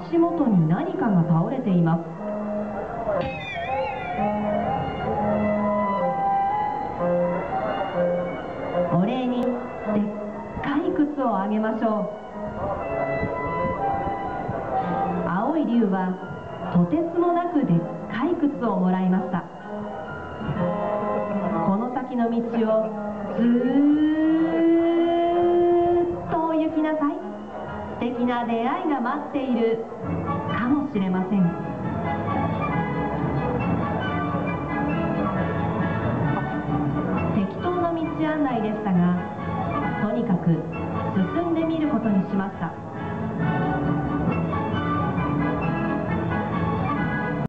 足元に何かが倒れています。お礼にでっかい靴をあげましょう。青い竜はとてつもなくでっかい靴をもらいました。この先の道をずーっ敵な出会いが待っているかもしれません。適当な道案内でしたがとにかく進んでみることにしました。